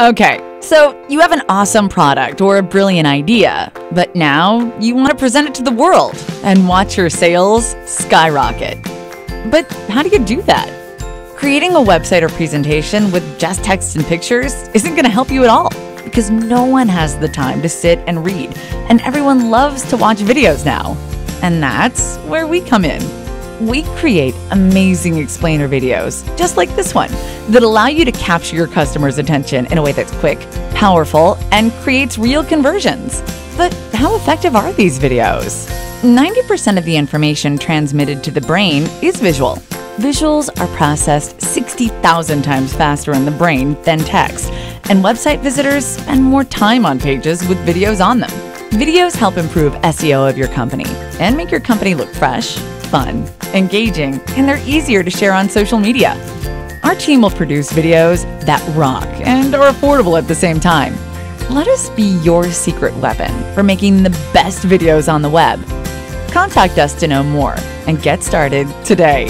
Okay, so you have an awesome product or a brilliant idea, but now you want to present it to the world and watch your sales skyrocket. But how do you do that? Creating a website or presentation with just text and pictures isn't going to help you at all because no one has the time to sit and read, and everyone loves to watch videos now. And that's where we come in. We create amazing explainer videos, just like this one, that allow you to capture your customer's attention in a way that's quick, powerful, and creates real conversions. But how effective are these videos? 90% of the information transmitted to the brain is visual. Visuals are processed 60,000 times faster in the brain than text, and website visitors spend more time on pages with videos on them. Videos help improve SEO of your company and make your company look fresh, fun, engaging, and they're easier to share on social media. Our team will produce videos that rock and are affordable at the same time. Let us be your secret weapon for making the best videos on the web. Contact us to know more and get started today.